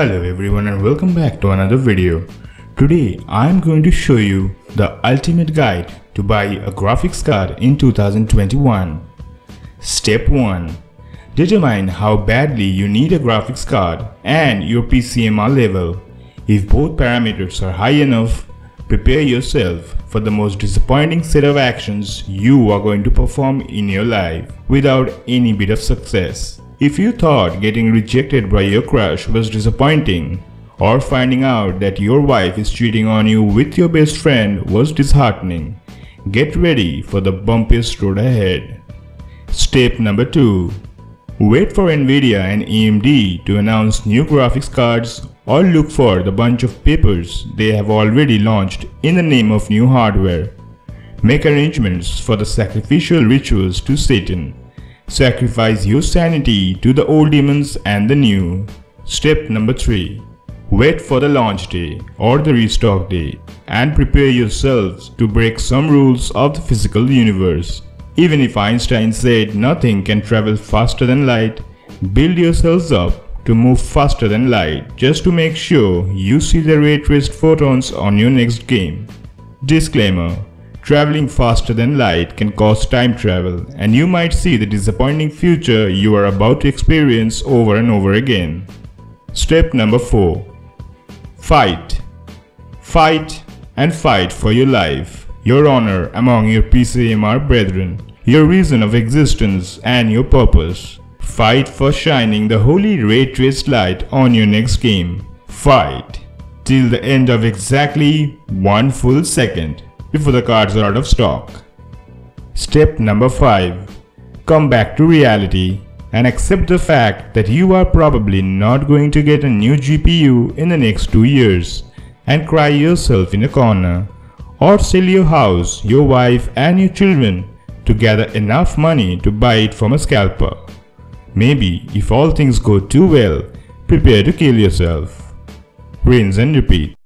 Hello everyone and welcome back to another video. Today I am going to show you the ultimate guide to buy a graphics card in 2021. Step 1. Determine how badly you need a graphics card and your PCMR level. If both parameters are high enough, prepare yourself for the most disappointing set of actions you are going to perform in your life without any bit of success. If you thought getting rejected by your crush was disappointing, or finding out that your wife is cheating on you with your best friend was disheartening, get ready for the bumpiest road ahead. Step number 2. Wait for Nvidia and AMD to announce new graphics cards or look for the bunch of papers they have already launched in the name of new hardware. Make arrangements for the sacrificial rituals to Satan Sacrifice your sanity to the old demons and the new. Step number 3. Wait for the launch day or the restock day and prepare yourselves to break some rules of the physical universe. Even if Einstein said nothing can travel faster than light, build yourselves up to move faster than light just to make sure you see the ray traced photons on your next game. Disclaimer Traveling faster than light can cause time travel, and you might see the disappointing future you are about to experience over and over again. Step number 4 Fight. Fight and fight for your life, your honor among your PCMR brethren, your reason of existence, and your purpose. Fight for shining the holy ray traced light on your next game. Fight till the end of exactly one full second before the cards are out of stock. Step number 5. Come back to reality and accept the fact that you are probably not going to get a new GPU in the next 2 years and cry yourself in a corner or sell your house, your wife and your children to gather enough money to buy it from a scalper. Maybe if all things go too well, prepare to kill yourself. Rinse and repeat.